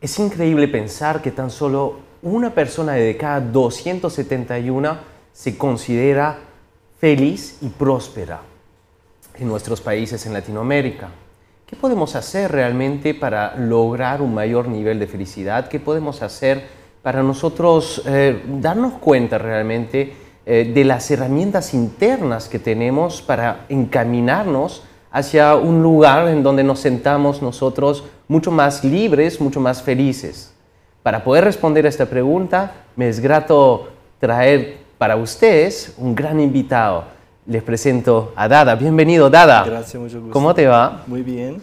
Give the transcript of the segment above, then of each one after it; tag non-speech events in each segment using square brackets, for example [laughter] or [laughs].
Es increíble pensar que tan solo una persona de cada 271 se considera feliz y próspera en nuestros países en Latinoamérica. ¿Qué podemos hacer realmente para lograr un mayor nivel de felicidad? ¿Qué podemos hacer para nosotros eh, darnos cuenta realmente eh, de las herramientas internas que tenemos para encaminarnos hacia un lugar en donde nos sentamos nosotros mucho más libres, mucho más felices? Para poder responder a esta pregunta, me es grato traer para ustedes un gran invitado. Les presento a Dada. Bienvenido, Dada. Gracias, mucho gusto. ¿Cómo te va? Muy bien.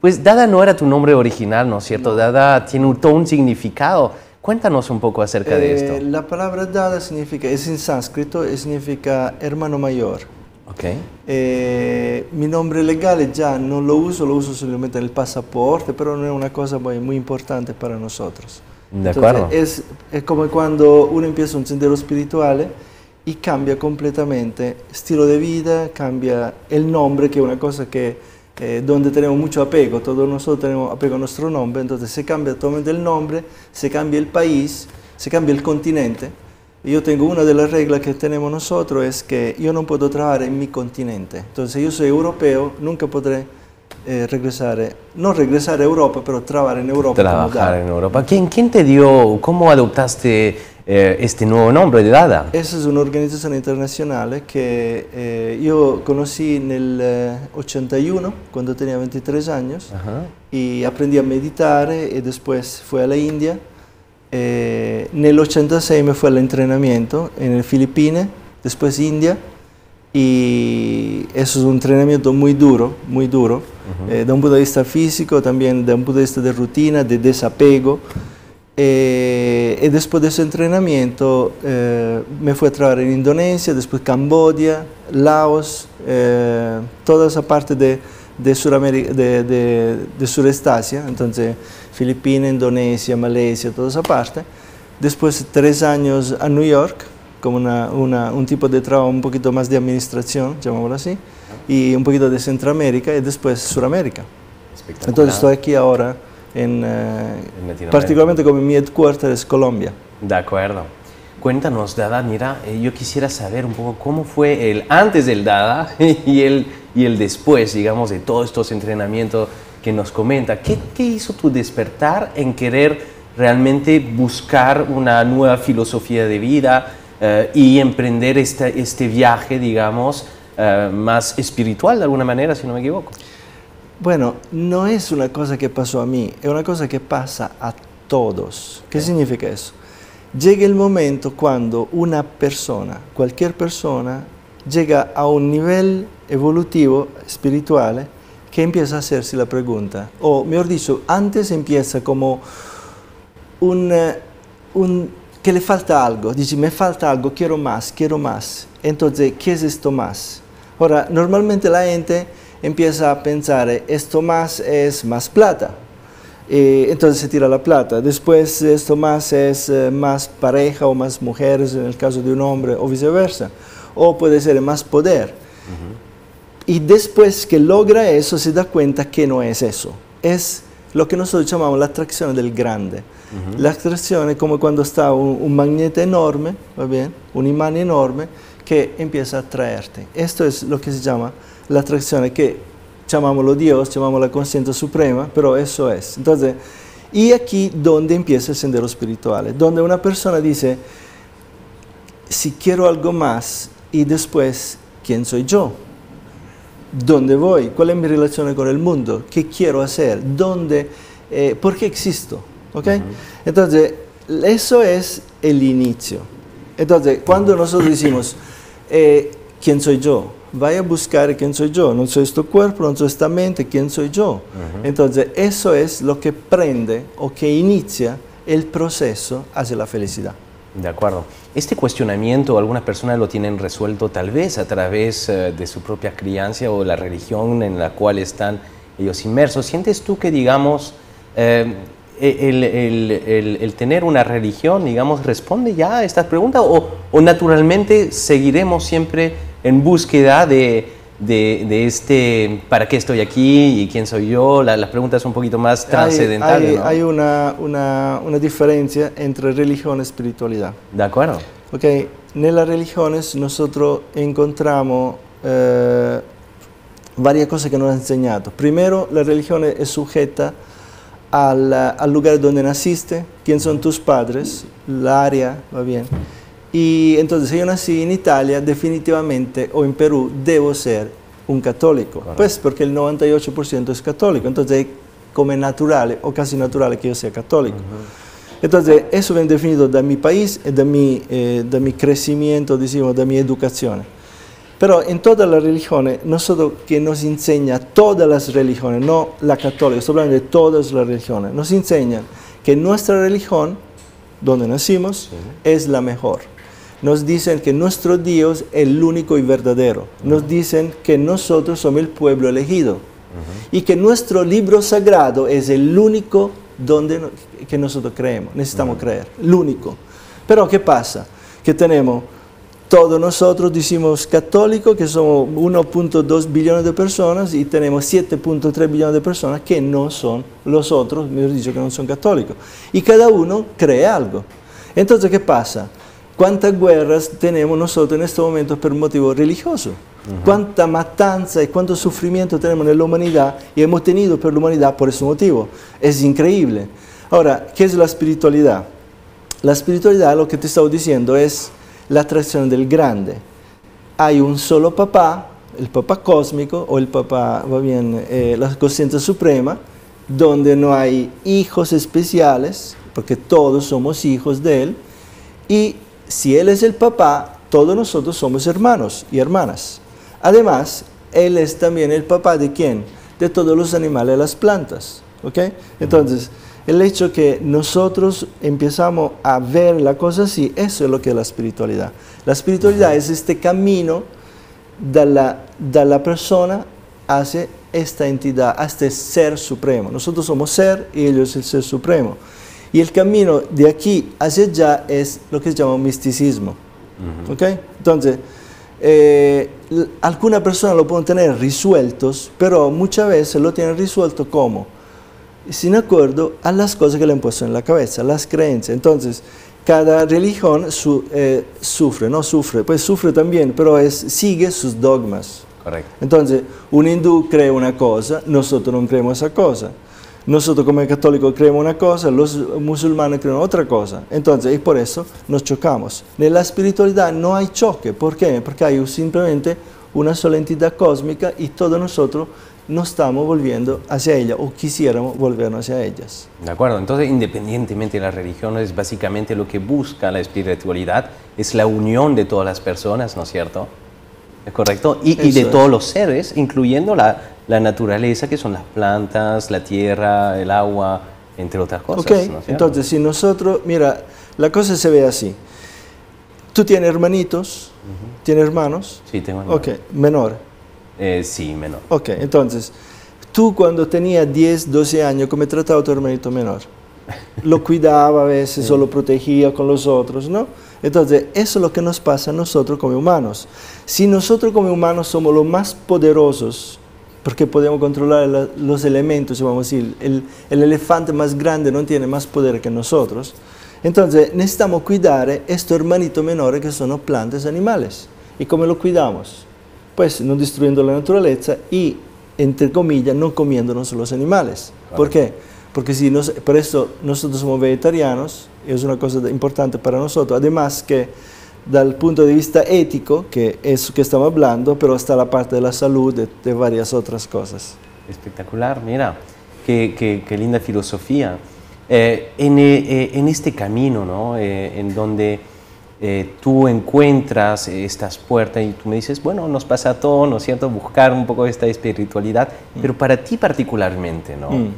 Pues Dada no era tu nombre original, ¿no es cierto? Dada tiene un, todo un significado. Cuéntanos un poco acerca de Eh, esto. La palabra Dada significa, es en sánscrito significa hermano mayor. Ok. Eh, mi nombre legale ya no lo uso, lo uso solamente en el pasaporte, pero no es una cosa muy, muy importante para nosotros. De Entonces, acuerdo. Es, es como cuando uno empieza un sendero espiritual y cambia completamente estilo de vida, cambia el nombre, que es una cosa que eh, donde tenemos mucho apego, todos nosotros tenemos apego a nuestro nombre, entonces se cambia totalmente el nombre, se cambia el país, se cambia el continente. Yo tengo una de las reglas que tenemos nosotros es que yo no puedo trabajar en mi continente. Entonces yo soy europeo, nunca podré eh, regresar, eh, no regresar a Europa, pero trabajar en Europa. Trabajar en Europa. ¿Quién, quién te dio, cómo adoptaste eh, este nuevo nombre de Dada? Esa es una organización internacional que eh, yo conocí en el eh, 81, cuando tenía 23 años, Ajá. y aprendí a meditar y después fui a la India. Eh, en el 86 me fui al entrenamiento en el Filipinas, después India, y eso es un entrenamiento muy duro, muy duro, eh, de un punto de vista físico, también de un punto de vista de rutina, de desapego. Eh, y después de ese entrenamiento eh, me fui a trabajar en Indonesia, después Camboya, Laos, eh, toda esa parte de, de, de, de, de Sureste Asia, entonces Filipinas, Indonesia, Malasia, toda esa parte. Después tres años a New York, como una, una, un tipo de trabajo un poquito más de administración, llamémoslo así, y un poquito de Centroamérica y después Suramérica. Espectacular. Entonces estoy aquí ahora, en, eh, En particularmente como mi headquarter es Colombia. De acuerdo. Cuéntanos, Dada, mira, eh, yo quisiera saber un poco cómo fue el antes del Dada [laughs] y el, y el después, digamos, de todos estos entrenamientos que nos comenta. ¿Qué, qué hizo tu despertar en querer realmente buscar una nueva filosofía de vida eh, y emprender este, este viaje, digamos, eh, más espiritual de alguna manera, si no me equivoco? Bueno, no es una cosa que pasó a mí, es una cosa que pasa a todos. ¿Qué significa eso? Llega el momento cuando una persona, cualquier persona, llega a un nivel evolutivo, espiritual, que empieza a hacerse la pregunta, o mejor dicho, antes empieza como un, eh, un- que le falta algo, dice, me falta algo, quiero más, quiero más. Entonces, ¿qué es esto más? Ahora, normalmente la gente empieza a pensar, eh, esto más es más plata. Eh, entonces se tira la plata. Después esto más es más pareja o más mujeres en el caso de un hombre o viceversa. O puede ser más poder. Y después que logra eso se da cuenta que no es eso. Es lo que nosotros llamamos la atracción del grande. La atracción es como cuando está un, un magneto enorme, ¿va bien? un imán enorme que empieza a atraerte. Esto es lo que se llama la atracción, que llamámoslo Dios, llamámoslo la conciencia suprema, pero eso es. Entonces, y aquí donde empieza el sendero espiritual, donde una persona dice, si quiero algo más, y después, ¿quién soy yo? ¿Dónde voy? ¿Cuál es mi relación con el mundo? ¿Qué quiero hacer? ¿Dónde? eh, ¿Por qué existo? ¿Ok? Entonces, eso es el inicio. Entonces, cuando nosotros decimos, eh, ¿quién soy yo? Vaya a buscar quién soy yo. No soy este cuerpo, no soy esta mente, ¿quién soy yo? Entonces, eso es lo que prende o que inicia el proceso hacia la felicidad. De acuerdo. Este cuestionamiento algunas personas lo tienen resuelto tal vez a través eh, de su propia crianza o la religión en la cual están ellos inmersos. ¿Sientes tú que, digamos, eh, el- el tener una religión, digamos, responde ya a estas preguntas o, o naturalmente seguiremos siempre en búsqueda de, de, de este para qué estoy aquí y quién soy yo, la- las preguntas un poquito más trascendentales, hay, ¿no? hay una, una, una differenza entre religione e spiritualità. De acuerdo. Ok, nella religiones nosotros encontramos eh, varias cosas que nos han enseñado. Primero, la religión es sujeta al, al lugar donde naciste, quién son tus padres, la área, va bien. Y entonces, si yo nací en Italia, definitivamente, o en Perú, debo ser un católico. Correcto. Pues porque el 98% es católico. Entonces, es como natural o casi natural que yo sea católico. Entonces, eso viene definido da mi país e da mi, eh, da mi crecimiento, diciamo, da mi educazione. Pero en todas las religiones, nosotros que nos enseña todas las religiones, no la católica, estoy hablando de todas las religiones, nos enseñan que nuestra religión, donde nacimos, es la mejor. Nos dicen que nuestro Dios es el único y verdadero. Nos dicen que nosotros somos el pueblo elegido. Y que nuestro libro sagrado es el único donde que nosotros creemos, necesitamos creer, el único. Pero ¿qué pasa? Que tenemos, todos nosotros decimos católicos, que somos 1.2 billones de personas, y tenemos 7.3 billones de personas que no son los otros, mejor dicho, que no son católicos. Y cada uno cree algo. Entonces, ¿qué pasa? ¿Cuántas guerras tenemos nosotros en este momento por motivo religioso? ¿Cuánta matanza y cuánto sufrimiento tenemos en la humanidad y hemos tenido por la humanidad por ese motivo? Es increíble. Ahora, ¿qué es la espiritualidad? La espiritualidad, lo que te estaba diciendo, es la atracción del grande. Hay un solo papá, el papá cósmico o el papá, va bien, eh, la conciencia suprema, donde no hay hijos especiales, porque todos somos hijos de él, y si Él es el papá, todos nosotros somos hermanos y hermanas. Además, Él es también el papá de quién? De todos los animales y las plantas. ¿ok? Entonces, el hecho que nosotros empezamos a ver la cosa así, eso es lo que es la espiritualidad. La espiritualidad es este camino de la, de la persona hacia esta entidad, hasta el ser supremo. Nosotros somos ser y ellos el ser supremo. Y el camino de aquí hacia allá es lo que se llama misticismo. ¿ok? Entonces, eh, algunas personas lo pueden tener resueltos, pero muchas veces lo tienen resuelto como sin acuerdo a las cosas que le han puesto en la cabeza, las creencias. Entonces, cada religión su- eh, sufre, no sufre, pues sufre también, pero es, sigue sus dogmas. Correcto. Entonces, un hindú cree una cosa, nosotros no creemos esa cosa. Nosotros como católicos creemos una cosa, los musulmanes creen otra cosa. Entonces, y por eso nos chocamos. En la espiritualidad no hay choque. ¿Por qué? Porque hay simplemente una sola entidad cósmica y todos nosotros nos estamos volviendo hacia ella o quisiéramos volvernos hacia ellas. De acuerdo, entonces independientemente de las religiones, básicamente lo que busca la espiritualidad es la unión de todas las personas, ¿no es cierto? ¿Es correcto? Y, y de es. todos los seres, incluyendo la, la naturaleza, que son las plantas, la tierra, el agua, entre otras cosas. Ok, entonces si nosotros, mira, la cosa se ve así. Tú tienes hermanitos, tienes hermanos, Sí, tengo ok, menor. Eh, sí, menor. Ok, entonces, tú cuando tenías 10, 12 años, ¿cómo trataba tu hermanito menor? [laughs] Lo cuidaba a veces o lo protegía con los otros, ¿no? Entonces, eso es lo que nos pasa a nosotros como humanos. Si nosotros como humanos somos los más poderosos, porque podemos controlar la- los elementos, vamos a decir, el, el elefante más grande no tiene más poder que nosotros, entonces necesitamos cuidar estos hermanitos menores que son plantas y animales. ¿Y cómo lo cuidamos? Pues no destruyendo la naturaleza y, entre comillas, no comiéndonos los animales. ¿Por qué? Porque si nos, por eso nosotros somos vegetarianos, es una cosa importante para nosotros. Además que, dal punto de vista ético, que es que estamos hablando, pero está la parte de la salud, de, de varias otras cosas. Espectacular, mira, qué, qué- qué linda filosofía. Eh, en, eh, eh, en este camino, ¿no? Eh, en donde eh, tú encuentras estas puertas y tú me dices, bueno, nos pasa a todos, ¿no es cierto?, buscar un poco esta espiritualidad, pero para ti particularmente, ¿no? Mm.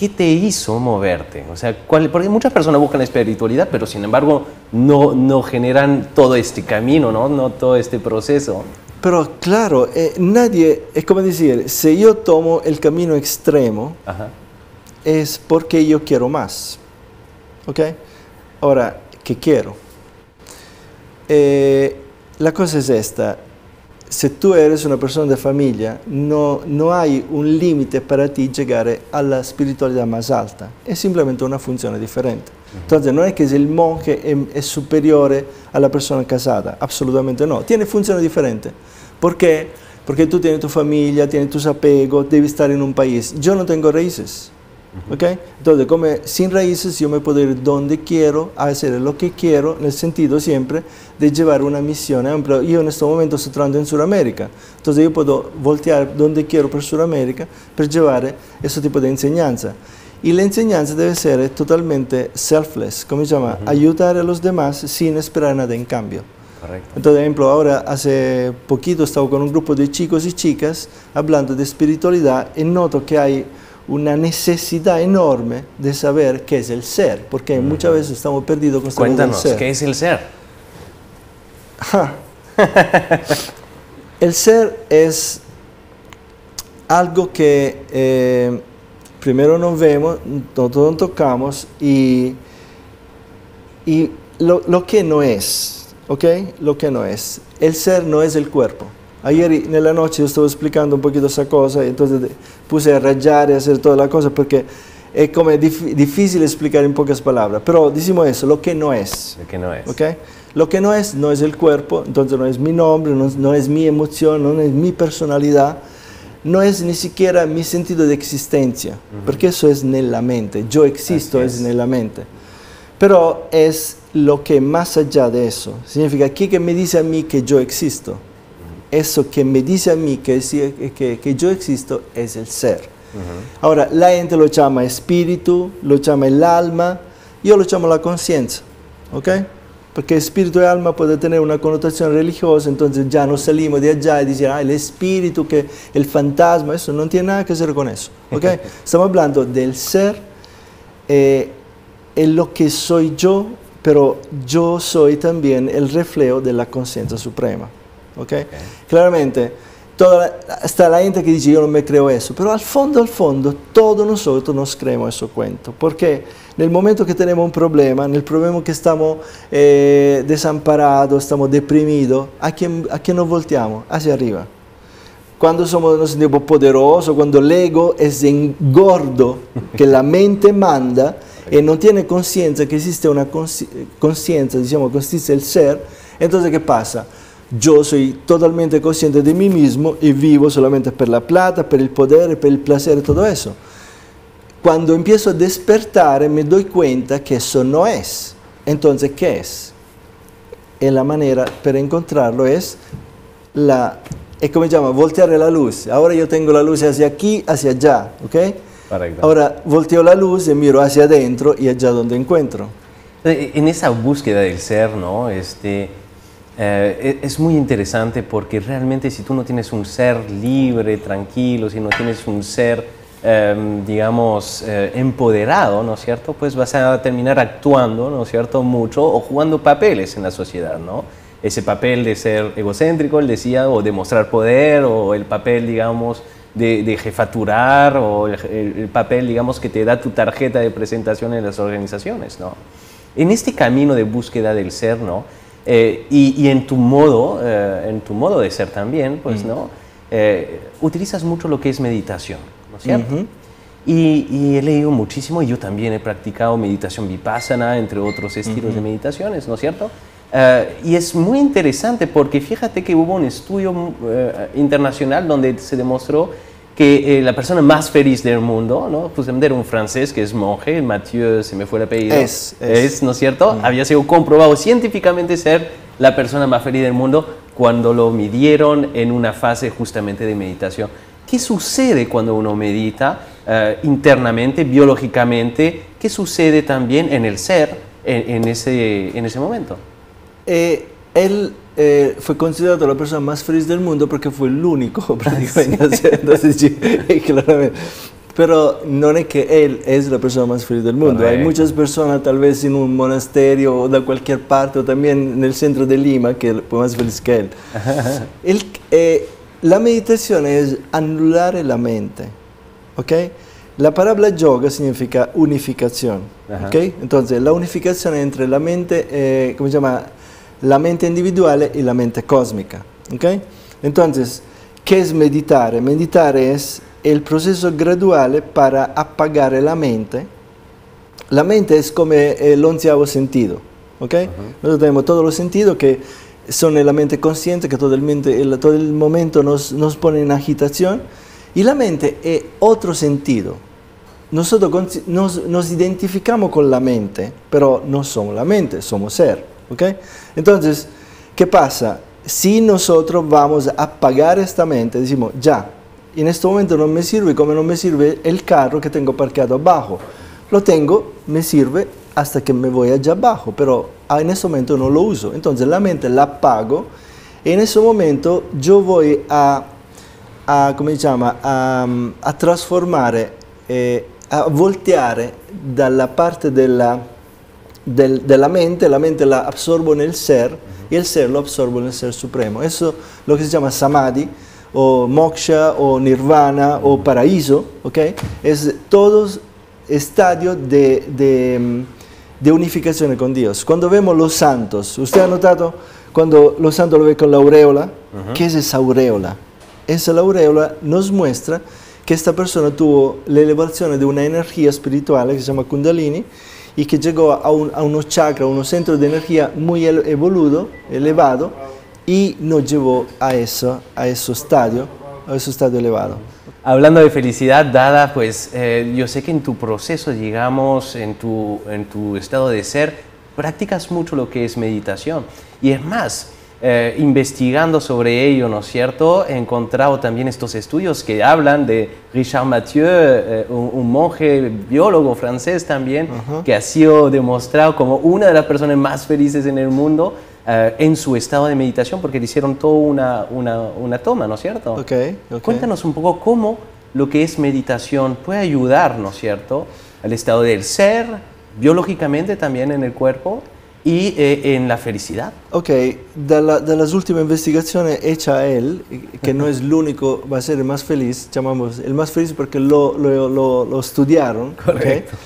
¿Qué te hizo moverte? O sea, ¿cuál- porque muchas personas buscan la espiritualidad, pero sin embargo no, no generan todo este camino, ¿no? No todo este proceso. Pero claro, eh, nadie, es como decir, si yo tomo el camino extremo, Ajá. es porque yo quiero más. ¿Ok? Ahora, ¿qué quiero? Eh, la cosa es esta. Si tú eres una persona de familia, no, no hay un límite para ti llegar a la espiritualidad más alta, es simplemente una función diferente. Entonces no es que el monje es, es superior a la persona casada, absolutamente no, tiene funciones diferentes. ¿Por qué? Porque tú tienes tu familia, tienes tus apegos, debes estar en un país. Yo no tengo raíces. ¿Ok? Entonces, como sin raíces, yo me puedo ir donde quiero, hacer lo que quiero, en el sentido siempre de llevar una misión. Ejemplo, yo en este momento estoy trabajando en Sudamérica, entonces yo puedo voltear donde quiero por Sudamérica para llevar ese tipo de enseñanza. Y la enseñanza debe ser totalmente selfless, como se llama, ayudar a los demás sin esperar nada en cambio. Correcto. Entonces, por ejemplo, ahora hace poquito estaba con un grupo de chicos y chicas hablando de espiritualidad y noto que hay una necesidad enorme de saber qué es el ser, porque muchas veces estamos perdidos con Cuéntanos, ser. ¿qué es el ser? [laughs] el ser es algo que eh, primero nos vemos, nosotros tocamos y, y lo, lo que no es, ¿ok? Lo que no es. El ser no es el cuerpo. Ayer en la noche yo estaba explicando un poquito esa cosa, y entonces puse a rayar y hacer toda la cosa porque es como difícil explicar en pocas palabras. Pero decimos eso, lo que no es. Lo que no es. ¿okay? Lo que no es, no es el cuerpo, entonces no es mi nombre, no, es mi emoción, no es mi personalidad, no es ni siquiera mi sentido de existencia, porque eso es en la mente. Yo existo es. en la mente. Pero es lo que más allá de eso. Significa, ¿qué que me dice a mí que yo existo? Eso que me dice a mí que, que, que yo existo es el ser. Ahora, la gente lo llama espíritu, lo llama el alma, yo lo llamo la conciencia, ¿ok? Porque espíritu y alma puede tener una connotación religiosa, entonces ya no salimos de allá y decir, ah, el espíritu, que el fantasma, eso no tiene nada que ver con eso, ¿ok? [laughs] Estamos hablando del ser, eh, en lo que soy yo, pero yo soy también el reflejo de la conciencia suprema. ¿Okay? Claramente, toda está la gente que dice yo no me creo eso, pero al fondo, al fondo, todos nosotros nos creemos ese cuento, porque en el momento que tenemos un problema, en el problema que estamos eh, desamparados, estamos deprimidos, ¿a quién, ¿a quién nos volteamos? Hacia arriba. Cuando somos, nos sentimos poderosos, cuando el ego es engordo, que la mente manda, y no tiene conciencia que existe una conciencia, diciamo, existe el ser, entonces ¿qué pasa? Yo soy totalmente consciente de mí mismo y vivo solamente por la plata, por el poder, por el placer todo eso. Cuando empiezo a despertar me doy cuenta que eso no es. Entonces, ¿qué es? Y la manera para encontrarlo es la, es como se llama, voltear la luz. Ahora yo tengo la luz hacia aquí, hacia allá, ¿ok? Ahora volteo la luz y miro hacia adentro y allá donde encuentro. En esa búsqueda del ser, ¿no? Este, eh, e-, es muy interesante porque realmente si tú no tienes un ser libre, tranquilo, si no tienes un ser, em, digamos, eh, empoderado, ¿no es cierto? Pues vas a terminar actuando, ¿no es cierto?, mucho o jugando papeles en la sociedad, ¿no? Ese papel de ser egocéntrico, él decía, o de mostrar poder, o el papel, digamos, de, jefaturar, o el, el, papel, digamos, que te da tu tarjeta de presentación en las organizaciones, ¿no? En este camino de búsqueda del ser, ¿no? Eh, y, en tu modo, eh, en tu modo de ser también, pues, mm. ¿no? Eh, utilizas mucho lo que es meditación, ¿no es cierto? y, he leído muchísimo y yo también he practicado meditación vipassana, entre otros estilos de meditaciones, ¿no es cierto? y es muy interesante porque fíjate que hubo un estudio internacional donde se demostró que eh, la persona más feliz del mundo, ¿no? Pues era un francés que es monje, Mathieu, se me fue el apellido. Es, es. ¿no es cierto? Había sido comprobado científicamente ser la persona más feliz del mundo cuando lo midieron en una fase justamente de meditación. ¿Qué sucede cuando uno medita eh, internamente, biológicamente? ¿Qué sucede también en el ser en, ese, en ese momento? Eh, él eh, fue considerado la persona más feliz del mundo porque fue el único [laughs] prácticamente. [laughs] [laughs] Entonces, Pero no es que él es la persona más feliz del mundo. Hay muchas personas, tal vez en un monasterio o de cualquier parte, o también en el centro de Lima, que fue más feliz que él. Eh, la meditación es anular la mente. ¿ok? La palabra yoga significa unificación. ¿ok? Entonces, la unificación entre la mente, eh, ¿cómo se llama? La mente individual y la mente cósmica. ¿okay? Entonces, ¿qué es meditar? Meditar es el proceso gradual para apagar la mente. La mente es como el onceavo sentido, ¿ok? Nosotros tenemos todos los sentidos que son en la mente consciente, que todo el, mente, todo el momento nos, nos pone en agitación, y la mente es otro sentido. Nosotros nos, nos, identificamos con la mente, pero no somos la mente, somos ser, ¿ok? Entonces, ¿qué pasa? Si nosotros vamos a apagar esta mente, decimos, ya, en este momento no me sirve como no me sirve el carro que tengo parqueado abajo. Lo tengo, me sirve hasta que me voy allá abajo, pero en este momento no lo uso. Entonces la mente la apago y en ese momento yo voy a, a come llama, a, a transformare, eh, a volteare dalla parte del, della mente, la mente la absorbo nel ser y el ser lo absorbo nel ser supremo. Eso lo que se llama samadhi o moksha o nirvana o paraíso, ¿ok? Es todos estadios de, de, de, unificación con Dios. Cuando vemos los santos, ¿usted ha notado cuando los santos lo ve con la aureola? ¿Qué es esa aureola? Esa aureola nos muestra que esta persona tuvo la elevación de una energía espiritual que se llama Kundalini y que llegó a, un, a unos chakras, a unos centros de energía muy evoludo, elevado, y nos llevó a eso, a ese estadio, a ese estadio elevado. Hablando de felicidad, Dada, pues eh, yo sé que en tu proceso, digamos, en tu, en tu estado de ser, practicas mucho lo que es meditación. Y es más, eh, investigando sobre ello, ¿no es cierto? He encontrado también estos estudios que hablan de Richard Mathieu, eh, un, monje biólogo francés también, que ha sido demostrado como una de las personas más felices en el mundo eh, en su estado de meditación porque le hicieron toda una, una, una toma, ¿no es cierto? Okay, Cuéntanos un poco cómo lo que es meditación puede ayudar, ¿no es cierto?, al estado del ser, biológicamente también en el cuerpo y eh, en la felicidad. Ok, de, la, de, las últimas investigaciones hechas a él, que no es el único, va a ser el más feliz, llamamos el más feliz porque lo, lo, lo, lo estudiaron. Correcto.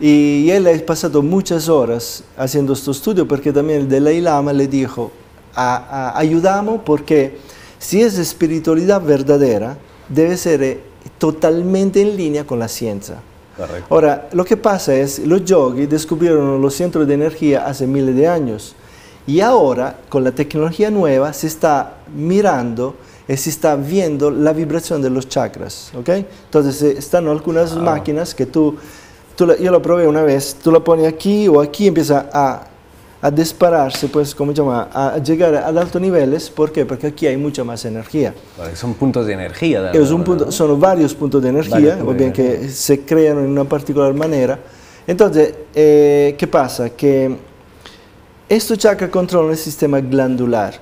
Y él ha pasado muchas horas haciendo este estudio porque también el Dalai Lama le dijo, ayudamos porque si es espiritualidad verdadera, debe ser eh, totalmente en línea con la ciencia. Correcto. Ahora, lo que pasa es, los yogis descubrieron los centros de energía hace miles de años y ahora con la tecnología nueva se está mirando y se está viendo la vibración de los chakras, ¿ok? Entonces eh, están algunas máquinas que tú yo lo probé una vez, tú lo pones aquí o aquí empieza a, a dispararse, pues, como llama, a llegar a altos niveles. ¿Por qué? Porque aquí hay mucha más energía. son puntos de energía. Es un punto, son varios puntos de energía, o bien que se crean en una particular manera. Entonces, eh, ¿qué pasa? Que estos chakras controlan el sistema glandular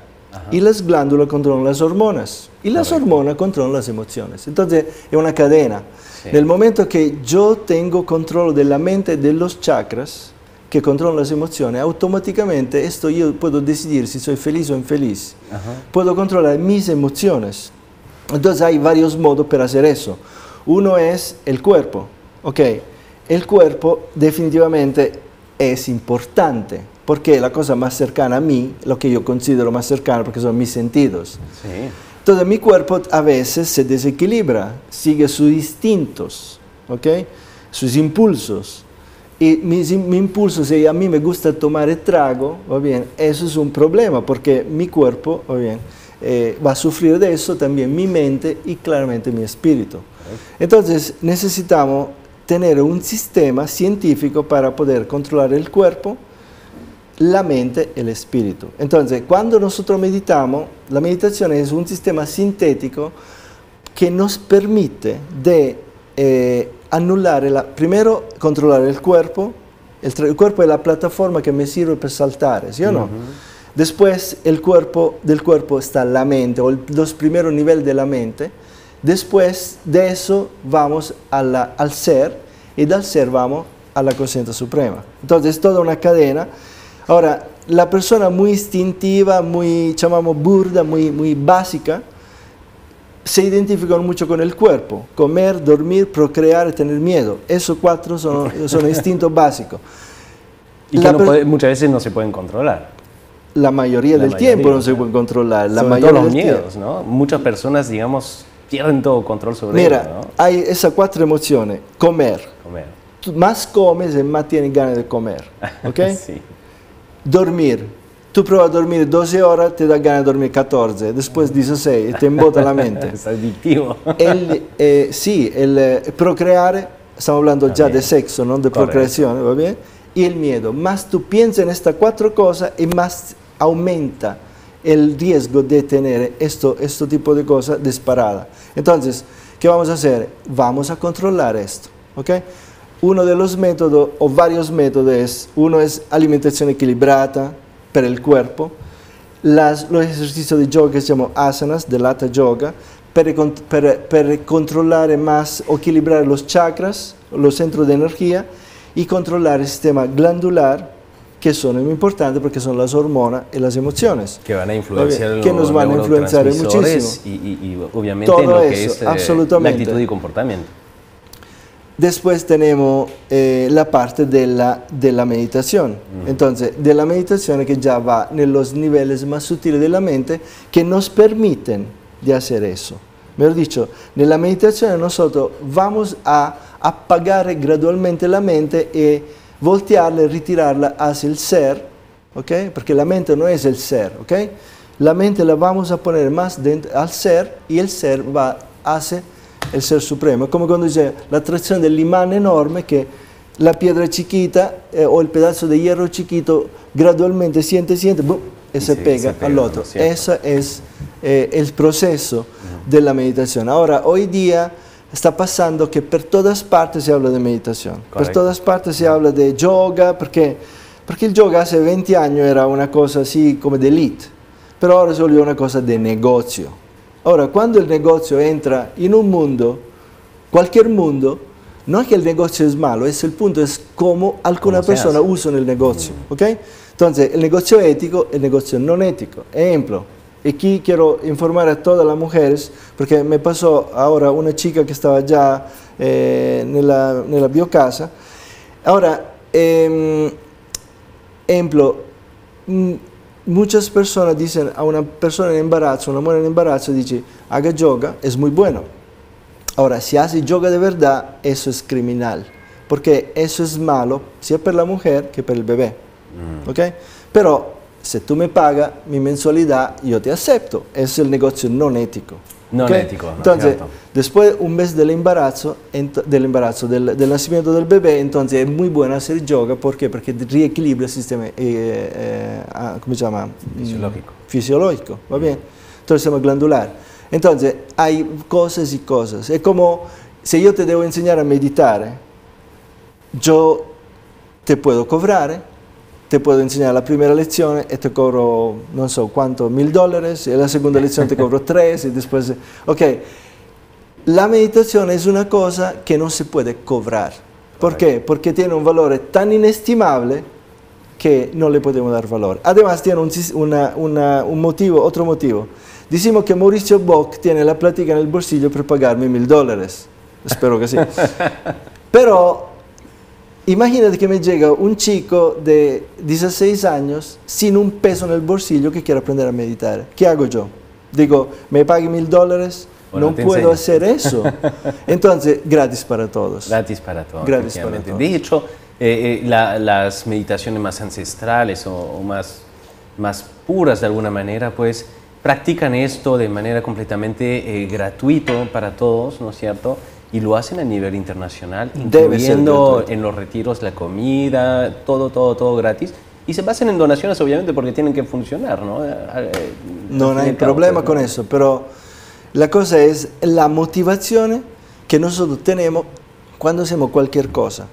y las glándulas controlan las hormonas y las hormonas controlan las emociones. Entonces, es una cadena. En el momento que yo tengo control de la mente de los chakras, que controlan las emociones, automáticamente esto yo puedo decidir si soy feliz o infeliz. Puedo controlar mis emociones. Entonces hay varios modos para hacer eso. Uno es el cuerpo. Ok, el cuerpo definitivamente es importante porque la cosa más cercana a mí, lo que yo considero más cercano, porque son mis sentidos. Sí. Entonces mi cuerpo a veces se desequilibra, sigue sus instintos, ¿ok? sus impulsos. Y mis, mi impulso, si a mí me gusta tomar trago, ¿o bien, eso es un problema porque mi cuerpo ¿o bien, eh, va a sufrir de eso también mi mente y claramente mi espíritu. Entonces necesitamos tener un sistema científico para poder controlar el cuerpo, la mente y el espíritu. Entonces, cuando nosotros meditamos, la meditación es un sistema sintético que nos permite de eh, anular, la, primero controlar el cuerpo, el, cuerpo es la plataforma que me sirve para saltar, ¿sí o no? Después el cuerpo, del cuerpo está la mente, o los primeros niveles de la mente. Después de eso vamos al ser y del ser vamos a la conciencia suprema. Entonces es toda una cadena Ahora, la persona muy instintiva, muy, llamamos burda, muy, muy básica, se identifican mucho con el cuerpo, comer, dormir, procrear y tener miedo. Esos cuatro son, [laughs] son instintos básicos. Y que muchas veces no se pueden controlar. la mayoría La del mayoría, tiempo no se claro. puede controlar. La Sobre mayoría todo los miedos, ¿no? Muchas personas, digamos, pierden todo control sobre Mira, ello, ¿no? hay esas cuatro emociones. Comer. Comer. Tú más comes más tienes ganas de comer. [laughs] ¿Ok? sí. Dormir. Tú pruebas a dormir 12 horas, te da ganas de dormir 14, después 16 y te embota la mente. [laughs] es adictivo. El, eh, sí, el eh, procrear, estamos hablando ya También. de sexo, no de Correcto. procreación, ¿va bien? Y el miedo. Más tú piensas en estas cuatro cosas y más aumenta el riesgo de tener esto, este tipo de cosas disparada. Entonces, ¿qué vamos a hacer? Vamos a controlar esto, ¿ok? Uno de los métodos, o varios métodos, es, uno es alimentación equilibrada para el cuerpo, las- los ejercicios de yoga que se llaman asanas, del Hatha Yoga, per, con- per- per controllare más o equilibrar los chakras, los centros de energía, y controlar el sistema glandular, que son muy importantes porque son las hormonas y las emociones. que van a influenciar Que nos van a influenciar muchísimo. Y, y- y obviamente Todo en lo que eso, es eh, absolutamente. la actitud y comportamiento. Después tenemos eh, la parte de la, de la meditación. Entonces, de la meditación que ya va en los niveles más sutiles de la mente que nos permiten de hacer eso. Mejor dicho, en la meditación nosotros vamos a apagar gradualmente la mente y voltearla y retirarla hacia el ser, ¿ok? Porque la mente no es el ser, ¿ok? La mente la vamos a poner más dentro al ser y el ser va hacia el ser supremo. Es como cuando dice la atracción del imán enorme que la piedra chiquita eh, o el pedazo de hierro chiquito gradualmente siente, siente, ¡bum! y, Y se, se- pega se pega, al ¿no otro. es cierto? Ese es eh, el proceso de la meditación. Ahora, hoy día está pasando que por todas partes se habla de meditación. Por Correcto. todas partes se habla de yoga, porque, porque el yoga hace 20 años era una cosa así como de elite, pero ahora se volvió una cosa de negocio. Ahora, cuando el negocio entra en un mundo, cualquier mundo, no es que el negocio es malo, es el punto, es cómo alguna persona hace. usa el negocio. ¿ok? Entonces, el negocio ético, el negocio no ético. Ejemplo, aquí quiero informar a todas las mujeres, porque me pasó ahora una chica que estaba ya eh, en la, en la biocasa. Ahora, em, ejemplo, mm, muchas personas dicen a una persona en embarazo, una mujer en embarazo, dice, haga yoga, es muy bueno. Ahora, si hace yoga de verdad, eso es criminal, porque eso es malo, sea para la mujer que para el bebé. ¿ok? Pero si tú me pagas mi mensualidad, yo te acepto. Es el negocio no ético. No ¿ok? ético. Entonces, Cierto. después un mes del embarazo, del, embarazo del, del nacimiento del bebé, entonces es muy bueno hacer yoga. ¿Por qué? Porque reequilibra el sistema, eh, eh, ah, ¿cómo se llama? Fisiológico. Mm, Fisiológico, ¿va bien? El sistema glandular. Entonces, hay cosas y cosas. Es como si yo te debo enseñar a meditar, yo te puedo cobrar. Te puedo enseñar la primera lección y te cobro, no sé cuánto, mil dólares, y la segunda [laughs] lección te cobro tres, y después, ok. La meditación es una cosa que no se puede cobrar. ¿Por qué? Porque tiene un valor tan inestimable que no le podemos dar valor. Además tiene un, una- una- un motivo, otro motivo. Decimos que Mauricio Bock tiene la plática en el bolsillo para pagarme mil dólares. Espero que sí. [laughs] Pero imagínate que me llega un chico de 16 años sin un peso en el bolsillo que quiere aprender a meditar. ¿Qué hago yo? Digo, ¿me pague mil dólares? Bueno, no puedo enseño. hacer eso. [laughs] Entonces, gratis para todos. Gratis para todos. Gratis para todos. De hecho, eh, eh, la- las meditaciones más ancestrales o, o más, más puras de alguna manera, pues practican esto de manera completamente eh, gratuito para todos, ¿no es cierto? Y lo hacen a nivel internacional, Debe incluyendo en los retiros la comida, todo, todo, todo gratis. Y se basan en donaciones, obviamente, porque tienen que funcionar, ¿no? Eh, eh, No y hay problema pues, con ¿no? eso, pero la cosa es la motivación que nosotros tenemos cuando hacemos cualquier cosa.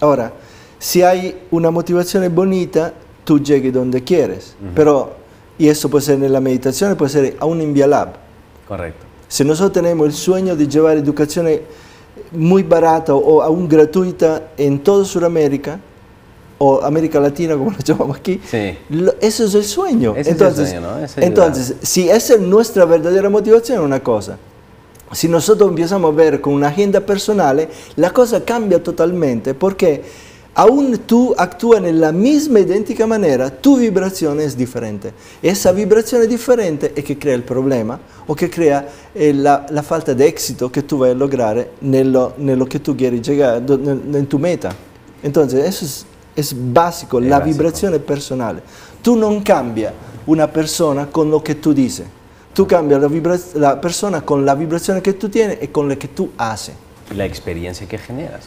Ahora, si hay una motivación bonita, tú llegues donde quieres, pero, y eso puede ser en la meditación, puede ser a un Invia Lab. Correcto. Si nosotros tenemos el sueño de llevar educación muy barata o aún gratuita en toda Sudamérica, o América Latina, como [laughs] lo llamamos aquí, Sí. lo- eso es el sueño. Ese es el entonces, sueño, ¿no? Es ayudar. entonces, si esa es nuestra verdadera motivación, una cosa. Si nosotros empezamos a ver con una agenda personal, la cosa cambia totalmente, porque aún tú actúas en la misma identica manera, tu vibrazione è differente. Esa vibrazione differente è che crea il problema o che crea eh, la, la, falta di éxito che tu vai a lograre nello, nello che tu quieri llegare, nel, nel tu meta. Entonces, eso es, es básico, Es la básico. vibrazione personale. Tu non cambia una persona con lo che tu dici, tu cambia la, vibra- la persona con la vibrazione che tu tieni e con la che tu haces. La experiencia que generas.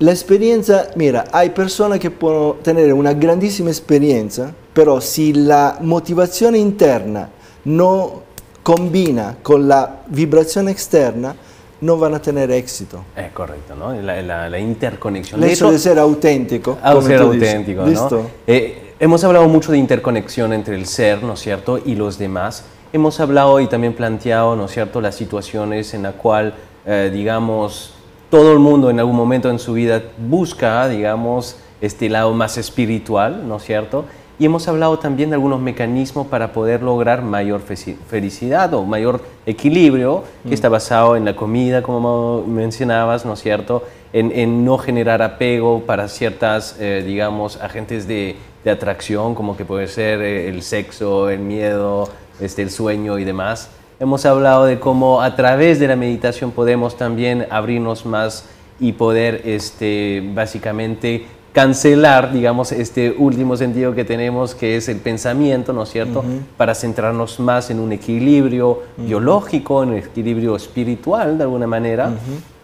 La esperienza, mira, hay personas que pueden tener una grandísima esperienza, pero si la motivazione interna no combina con la vibrazione externa, no van a tener éxito. Es correcto, ¿no? La, la- la interconexión. El De de ser auténtico. a como ser dices. auténtico, ¿Listo? ¿no? Eh, hemos hablado mucho de interconexión entre el ser, ¿no es cierto?, y los demás. Hemos hablado y también planteado, ¿no es cierto?, las situaciones en la cual, eh, digamos, todo el mundo en algún momento en su vida busca, digamos, este lado más espiritual, ¿no es cierto? Y hemos hablado también de algunos mecanismos para poder lograr mayor felicidad o mayor equilibrio, que está basado en la comida, como mencionabas, ¿no es cierto? En, en no generar apego para ciertas, eh, digamos, agentes de, de atracción, como que puede ser eh, el sexo, el miedo, este, el sueño y demás. Hemos hablado de cómo a través de la meditación podemos también abrirnos más y poder este, básicamente cancelar, digamos, este último sentido que tenemos, que es el pensamiento, ¿no es cierto? Para centrarnos más en un equilibrio biológico, en un equilibrio espiritual, de alguna manera.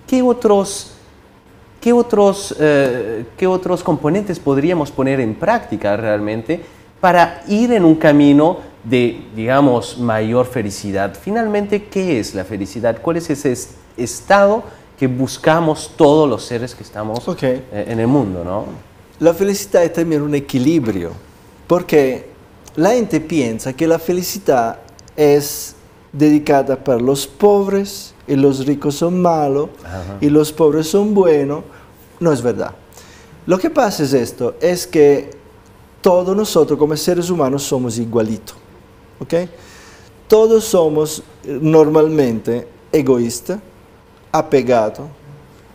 ¿Qué otros... ¿Qué otros, eh, ¿Qué otros componentes podríamos poner en práctica realmente para ir en un camino de, digamos, mayor felicidad? Finalmente, ¿qué es la felicidad? ¿Cuál es ese es- estado que buscamos todos los seres que estamos Ok. eh, en el mundo, ¿no? La felicidad es también un equilibrio, porque la gente piensa que la felicidad es dedicada para los pobres y los ricos son malos Ajá. y los pobres son buenos. No es verdad. Lo que pasa es esto, es que todos nosotros como seres humanos somos igualitos, ¿ok? Todos somos eh, normalmente egoístas, apegados,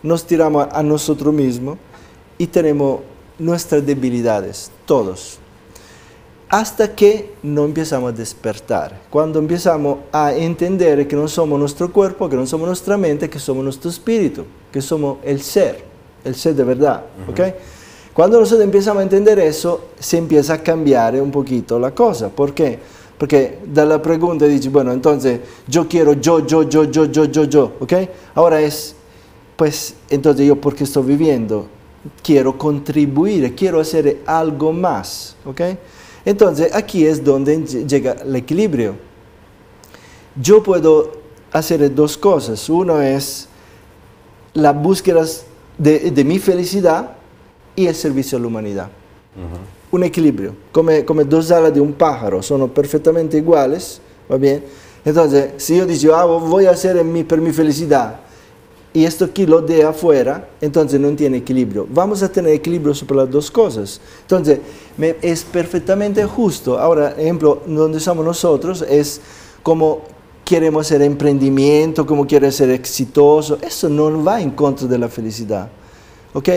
nos tiramos a nosotros mismos y tenemos nuestras debilidades, todos. Hasta que no empezamos a despertar, cuando empezamos a entender que no somos nuestro cuerpo, que no somos nuestra mente, que somos nuestro espíritu, que somos el ser, el ser de verdad. ¿ok? Cuando nosotros empezamos a entender eso, se empieza a cambiar un poquito la cosa. ¿Por qué? Porque da la pregunta dice, bueno, entonces yo quiero yo, yo, yo, yo, yo, yo, yo, ¿ok? Ahora es, pues entonces yo porque estoy viviendo, quiero contribuir, quiero hacer algo más, ¿ok? Entonces aquí es donde ll- llega el equilibrio. Yo puedo hacer dos cosas. Uno es la búsqueda de, de mi felicidad y el servicio a la humanidad. Un equilibrio, como, como dos alas de un pájaro, son perfectamente iguales, ¿va bien? Entonces, si yo digo, ah, voy a hacer en mi, por mi felicidad, y esto aquí lo de afuera, entonces no tiene equilibrio. Vamos a tener equilibrio sobre las dos cosas. Entonces, es perfectamente justo. Ahora, ejemplo, donde estamos nosotros es como queremos hacer emprendimiento, como quiere ser exitoso. Eso no va en contra de la felicidad. ¿Ok?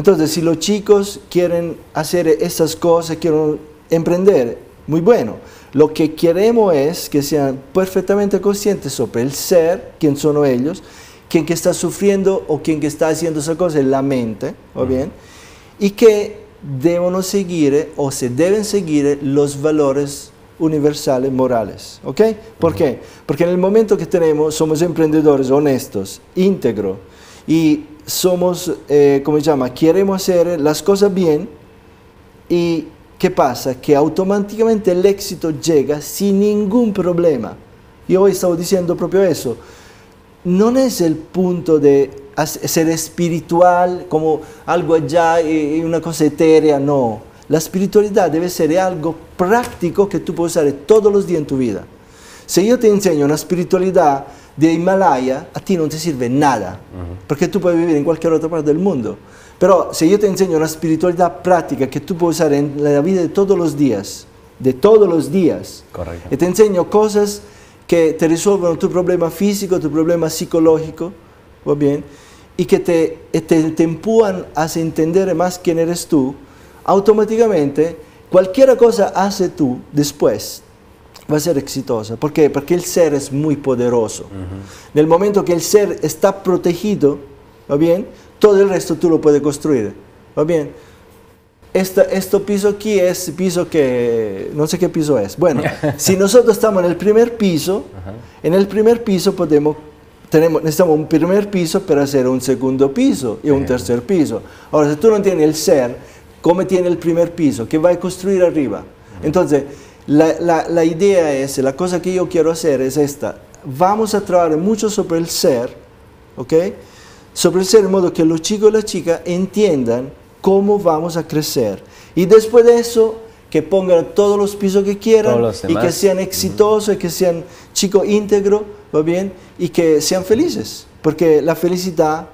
Entonces, si los chicos quieren hacer esas cosas, quieren emprender, muy bueno. Lo que queremos es que sean perfectamente conscientes sobre el ser, quién son ellos, quién que está sufriendo o quién que está haciendo esa cosa es la mente, ¿o bien? Y que deben seguir o se deben seguir los valores universales morales, ¿ok? ¿Por qué? Porque en el momento que tenemos, somos emprendedores honestos, íntegros, y somos, eh, ¿cómo se llama? Queremos hacer las cosas bien, y ¿qué pasa? Que automáticamente el éxito llega sin ningún problema. Y hoy estaba diciendo propio eso. No es el punto de ser espiritual como algo allá y y una cosa etérea, no. La espiritualidad debe ser algo práctico que tú puedes usar todos los días en tu vida. Si yo te enseño una espiritualidad de Himalaya, a ti no te sirve nada, porque tú puedes vivir en cualquier otra parte del mundo. Pero si yo te enseño una espiritualidad práctica que tú puedes usar en la vida de todos los días, de todos los días, Correcto. y te enseño cosas que te resuelven tu problema físico, tu problema psicológico, ¿va bien? y que te, te, te empujan a entender más quién eres tú, automáticamente cualquier cosa hace tú después va a ser exitosa. ¿Por qué? Porque el ser es muy poderoso. En el momento que el ser está protegido, ¿va bien? Todo el resto tú lo puedes construir. ¿Va bien? Esta, este piso aquí es piso que, no sé qué piso es. Bueno, [laughs] si nosotros estamos en el primer piso, en el primer piso podemos, tenemos, necesitamos un primer piso para hacer un segundo piso y un tercer piso. Ahora, si tú no tienes el ser, ¿cómo tiene el primer piso? ¿Qué va a construir arriba? Entonces, la, la, idea es, la cosa que yo quiero hacer es esta. Vamos a trabajar mucho sobre el ser, ¿ok? Sobre el ser, de modo que los chicos y las chicas entiendan cómo vamos a crecer. Y después de eso, que pongan todos los pisos que quieran y que sean exitosos, y que sean chicos íntegros, ¿va bien? Y que sean felices. Porque la felicidad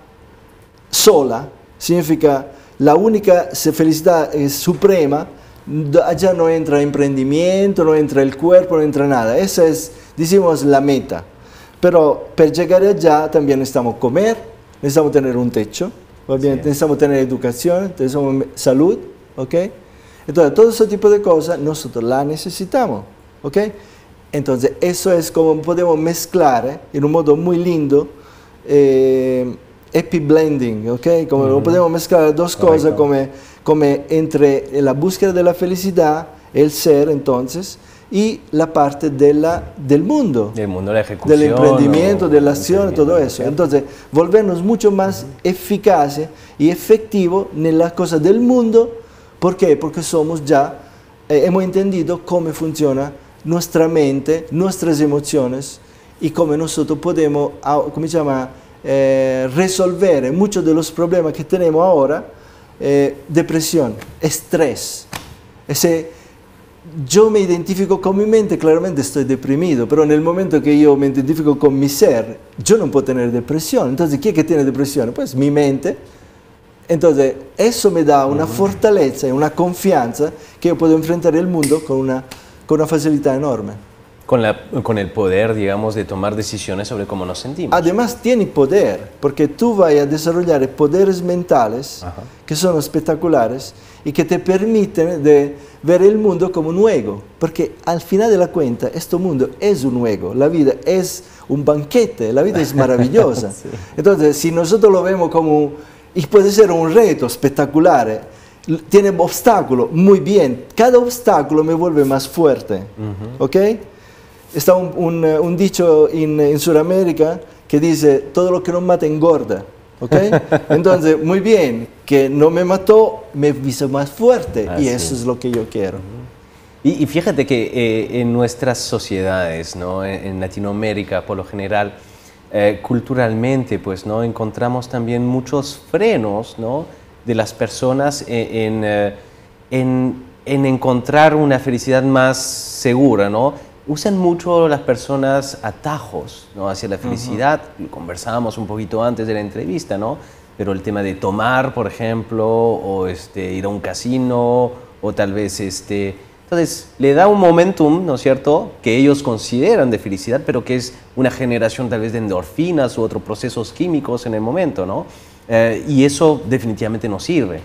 sola significa la única felicidad suprema allá no entra emprendimiento, no entra el cuerpo, no entra nada. Esa es, decimos, la meta. Pero para llegar allá también necesitamos comer, necesitamos tener un techo, necesitamos tener educación, necesitamos salud, ¿ok? Entonces, todo ese tipo de cosas nosotros la necesitamos, ¿ok? Entonces, eso es como podemos mezclar ¿eh? en un modo muy lindo, eh, epiblending, ¿ok? Como podemos mezclar dos cosas como como entre la búsqueda de la felicidad, el ser entonces, y la parte de la, del mundo. Del mundo, la ejecución. Del emprendimiento, de la acción, todo eso. Entonces, volvernos mucho más eficaces y efectivos en las cosas del mundo. ¿Por qué? Porque somos ya, eh, hemos entendido cómo funciona nuestra mente, nuestras emociones y cómo nosotros podemos, ¿cómo se llama?, eh, resolver muchos de los problemas que tenemos ahora eh, depresión, estrés. Ese, yo me identifico con mi mente, claramente estoy deprimido, pero en el momento que yo me identifico con mi ser, yo no puedo tener depresión. Entonces, ¿quién es que tiene depresión? Pues mi mente. Entonces, eso me da una fortaleza y una confianza que yo puedo enfrentar el mundo con una, con una facilidad enorme. Con, la, con, el poder, digamos, de tomar decisiones sobre cómo nos sentimos. Además, tiene poder, porque tú vas a desarrollar poderes mentales que son espectaculares y que te permiten de ver el mundo como un juego, porque al final de la cuenta, este mundo es un juego, la vida es un banquete, la vida es [laughs] maravillosa. Entonces, si nosotros lo vemos como, y puede ser un reto espectacular, eh, tiene obstáculos, muy bien, cada obstáculo me vuelve más fuerte, ¿ok? Está un, eh, un, dicho en, en Sudamérica que dice, todo lo que no mata engorda. ¿ok? [laughs] Entonces, muy bien, que no me mató, me hizo más fuerte y eso es lo que yo quiero. Y, fíjate que eh, en nuestras sociedades, ¿no? en, Latinoamérica por lo general, eh, culturalmente, pues, ¿no? encontramos también muchos frenos ¿no? de las personas en, en, en encontrar una felicidad más segura, ¿no? Usan mucho las personas atajos ¿no? hacia la felicidad. Conversábamos un poquito antes de la entrevista, ¿no? Pero el tema de tomar, por ejemplo, o este, ir a un casino, o tal vez este... Entonces, le da un momentum, ¿no es cierto?, que ellos consideran de felicidad, pero que es una generación tal vez de endorfinas u otros procesos químicos en el momento, ¿no? Eh, y eso definitivamente no sirve.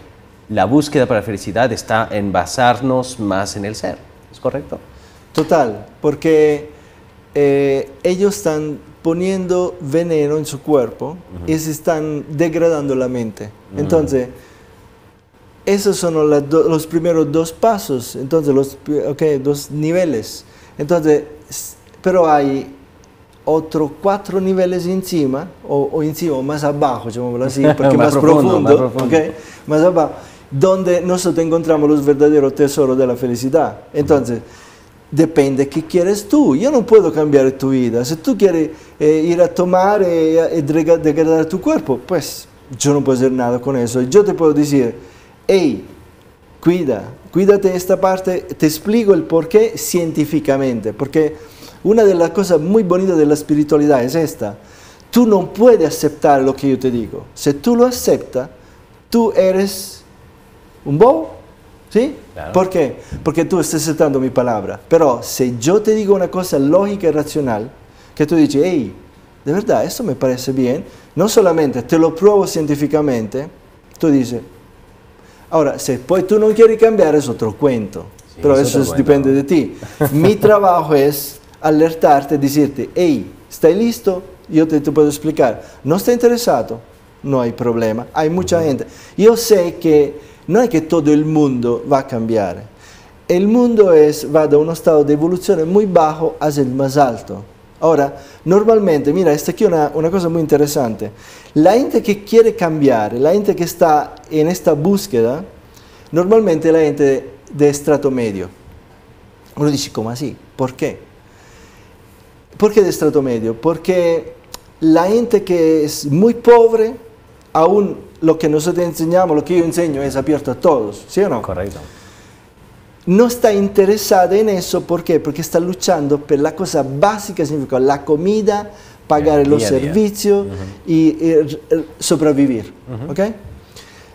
La búsqueda para la felicidad está en basarnos más en el ser, ¿es correcto? Total, porque eh, ellos están poniendo veneno en su cuerpo y se están degradando la mente. Entonces, esos son los primeros dos pasos, entonces los okay, dos niveles. Entonces, pero hay otros cuatro niveles encima, o, encima, o más abajo, llamémoslo así, [laughs] porque más, profundo, más, profundo. más abajo, donde nosotros encontramos los verdaderos tesoros de la felicidad. Entonces, depende qué quieres tú. Yo no puedo cambiar tu vida. Si tú quieres eh, ir a tomar y, y degradar tu cuerpo, pues yo no puedo hacer nada con eso. Yo te puedo decir, hey, cuida, cuídate esta parte, te explico el por qué científicamente, porque una de las cosas muy bonitas de la espiritualidad es esta. Tú no puedes aceptar lo que yo te digo. Si tú lo aceptas, tú eres un bobo ¿Sí? ¿Por qué? Porque tú estás aceptando mi palabra. Pero si yo te digo una cosa lógica y racional, que tú dices, hey, de verdad, esto me parece bien. No solamente te lo pruebo científicamente, tú dices, ahora, si pues tú no quieres cambiar es otro cuento, pero eso, depende de ti. Mi [laughs] trabajo es alertarte, decirte, hey, ¿estás listo? Yo te, te puedo explicar. ¿No está interesado? No hay problema. Hay mucha gente. Yo sé que no es que todo el mundo va a cambiar. El mundo es, va de un estado de evolución muy bajo hacia el más alto. Ahora, normalmente, mira, esta aquí es una, una, cosa muy interesante. La gente que quiere cambiar, la gente que está en esta búsqueda, normalmente la gente de estrato medio. Uno dice, ¿cómo así? ¿Por qué? ¿Por qué de estrato medio? Porque la gente que es muy pobre, aún lo que nosotros enseñamos, lo que yo enseño es abierto a todos, ¿sí o no? Correcto. No está interesada en eso, ¿por qué? Porque está luchando por la cosa básica, significa la comida, pagar los servicios y, sobrevivir, ¿ok?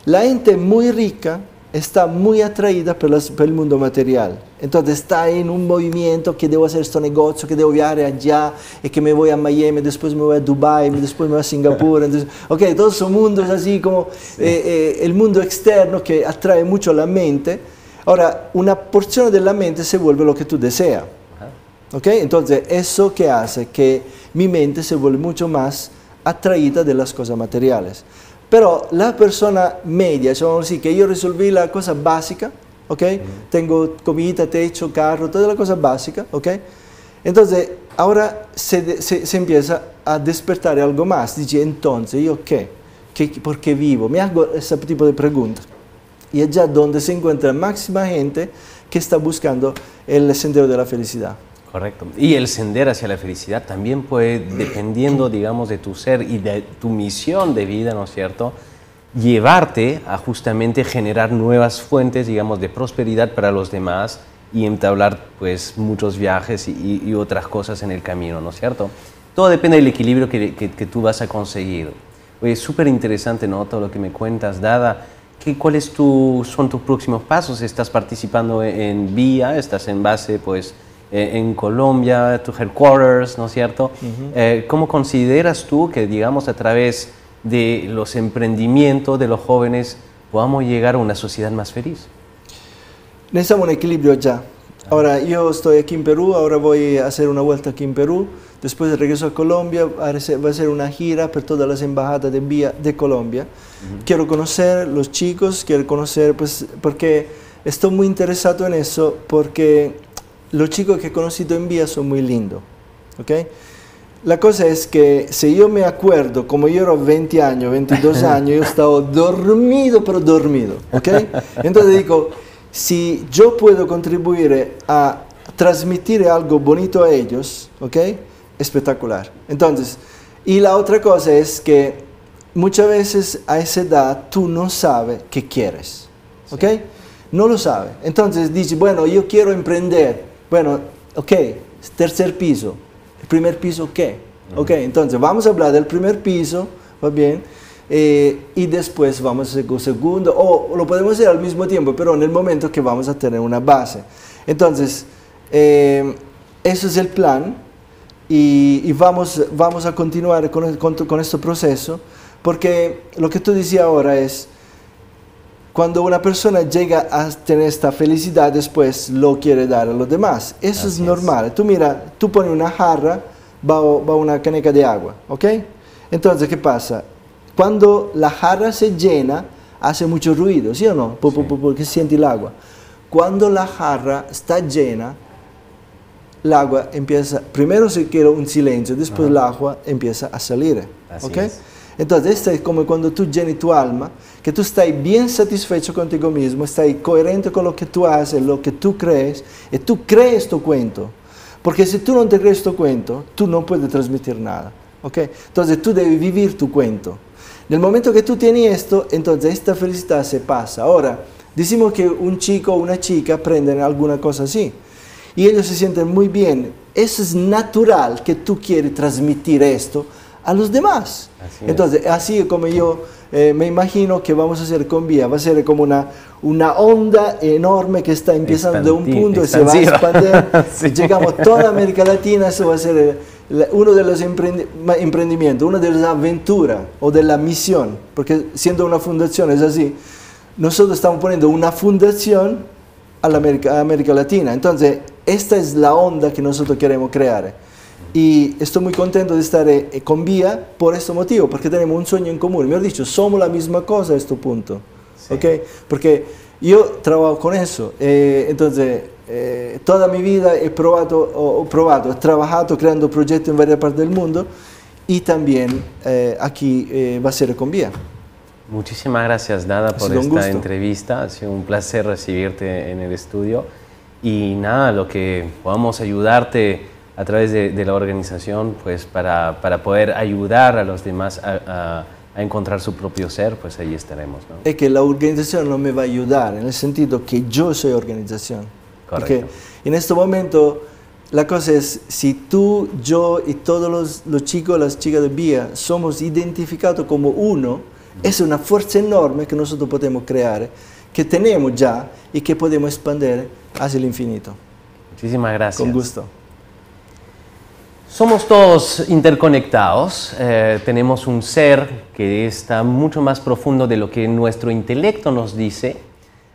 La gente muy rica está muy atraída por, el mundo material. Entonces está en un movimiento que debo hacer este negocio, que debo viajar allá, y que me voy a Miami, después me voy a Dubai, después me voy a Singapur. Entonces, ok, todos son mundos así como eh, eh, el mundo externo que atrae mucho a la mente. Ahora, una porción de la mente se vuelve lo que tú deseas. ¿Ok? Entonces, eso que hace que mi mente se vuelve mucho más atraída de las cosas materiales. Pero la persona media, a decir que yo resolví la cosa básica, ¿ok? Tengo comida, techo, carro, toda la cosa básica, ¿ok? Entonces, ahora se, se, empieza a despertar algo más. Dice, entonces, ¿yo qué? ¿Qué? ¿Por qué vivo? Me hago ese tipo de preguntas. Y es ya donde se encuentra máxima gente que está buscando el sendero de la felicidad. Correcto. Y el sender hacia la felicidad también puede, dependiendo, digamos, de tu ser y de tu misión de vida, ¿no es cierto?, llevarte a justamente generar nuevas fuentes, digamos, de prosperidad para los demás y entablar, pues, muchos viajes y, otras cosas en el camino, ¿no es cierto? Todo depende del equilibrio que, que, tú vas a conseguir. Es súper interesante, ¿no?, todo lo que me cuentas, Dada. ¿Qué, ¿Cuáles son tus próximos pasos? ¿Estás participando en VIA? ¿Estás en base, pues, eh, en Colombia, tu headquarters, ¿no es cierto? Eh, ¿Cómo consideras tú que, digamos, a través de los emprendimientos de los jóvenes podamos llegar a una sociedad más feliz? Necesitamos un equilibrio ya. Ahora, yo estoy aquí en Perú, ahora voy a hacer una vuelta aquí en Perú, después regreso a Colombia, va a ser una gira por todas las embajadas de vía de Colombia. Quiero conocer los chicos, quiero conocer, pues, porque estoy muy interesado en eso, porque los chicos que he conocido en vía son muy lindos. ¿okay? La cosa es que si yo me acuerdo, como yo era 20 años, 22 [laughs] años, yo estaba dormido, pero dormido. ¿okay? Entonces digo, si yo puedo contribuir a transmitir algo bonito a ellos, ¿ok? Espectacular. Entonces, y la otra cosa es que muchas veces a esa edad tú no sabes qué quieres, ¿ok? No lo sabes. Entonces dices, bueno, yo quiero emprender. Bueno, ok, tercer piso. ¿El primer piso qué? Ok, entonces vamos a hablar del primer piso, ¿va bien? Eh, y después vamos a segundo, o lo podemos hacer al mismo tiempo, pero en el momento que vamos a tener una base. Entonces, eh, ese es el plan y, vamos, vamos a continuar con, con, con este proceso, porque lo que tú decías ahora es, cuando una persona llega a tener esta felicidad, después lo quiere dar a los demás. Eso es normal. Tú mira, tú pones una jarra, va, va, una caneca de agua, ¿ok? Entonces, ¿qué pasa? Cuando la jarra se llena, hace mucho ruido, ¿sí o no? Porque siente el agua. Cuando la jarra está llena, el agua empieza, primero se queda un silencio, después el agua empieza a salir, ¿ok? Entonces, esto es como cuando tú llenas tu alma, que tú estás bien satisfecho contigo mismo, estás coherente con lo que tú haces, lo que tú crees, y tú crees tu cuento. Porque si tú no te crees tu cuento, tú no puedes transmitir nada. ¿okay? Entonces, tú debes vivir tu cuento. En el momento que tú tienes esto, entonces esta felicidad se pasa. Ahora, decimos que un chico o una chica aprenden alguna cosa así y ellos se sienten muy bien. Eso es natural que tú quieres transmitir esto a los demás. Entonces, así como yo eh, me imagino que vamos a hacer con Vía, va a ser como una, una onda enorme que está empezando de un punto y se va a expandir. [laughs] Llegamos toda América Latina, eso va a ser la- uno de los emprendi- emprendimientos, una de las aventuras o de la misión, porque siendo una fundación es así, nosotros estamos poniendo una fundación a la América, a América Latina. Entonces, esta es la onda que nosotros queremos crear. Y estoy muy contento de estar eh, con Vía por este motivo, porque tenemos un sueño en común. Mejor dicho, somos la misma cosa a este punto. Sí. ¿ok? Porque yo trabajo con eso. eh, entonces, eh, toda mi vida he probado, ho provato, he trabajado creando proyectos en varias partes del mundo y también eh, aquí eh, va a ser con Vía. Muchísimas gracias, Dada, por esta entrevista. Ha sido un placer recibirte en el estudio. Y nada, lo que podamos ayudarte a través de, de la organización, pues para, para poder ayudar a los demás a, a- a encontrar su propio ser, pues ahí estaremos. ¿no? Es que la organización no me va a ayudar, en el sentido que yo soy organización. Porque Correcto. en este momento la cosa es, si tú, yo y todos los, los chicos, las chicas de Vía somos identificados como uno, es una fuerza enorme que nosotros podemos crear, que tenemos ya y que podemos expandir hacia el infinito. Muchísimas gracias. Con gusto. Somos todos interconectados, eh, tenemos un ser que está mucho más profundo de lo que nuestro intelecto nos dice.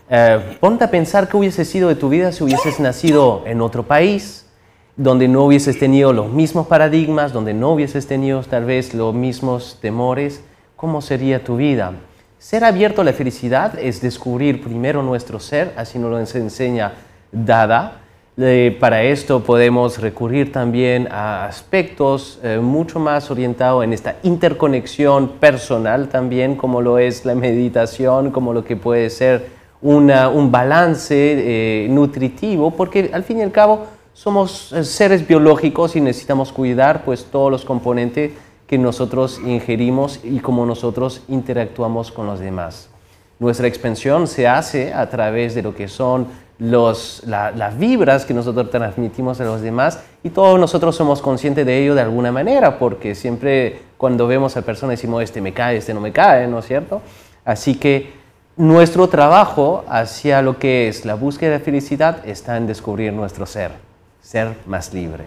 Eh, ponte a pensar qué hubiese sido de tu vida si hubieses nacido en otro país, donde no hubieses tenido los mismos paradigmas, donde no hubieses tenido tal vez los mismos temores. ¿Cómo sería tu vida? Ser abierto a la felicidad es descubrir primero nuestro ser, así nos lo enseña Dada. Eh, para esto podemos recurrir también a aspectos eh, mucho más orientados en esta interconexión personal también, como lo es la meditación, como lo que puede ser una- un balance eh, nutritivo, porque al fin y al cabo somos seres biológicos y necesitamos cuidar pues todos los componentes que nosotros ingerimos y cómo nosotros interactuamos con los demás. Nuestra expansión se hace a través de lo que son los, la- las vibras que nosotros transmitimos a los demás y todos nosotros somos conscientes de ello de alguna manera, porque siempre cuando vemos a personas decimos, este me cae, este no me cae, ¿no es cierto? Así que nuestro trabajo hacia lo que es la búsqueda de felicidad está en descubrir nuestro ser, ser más libre.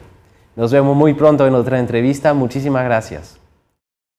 Nos vemos muy pronto en otra entrevista. Muchísimas gracias.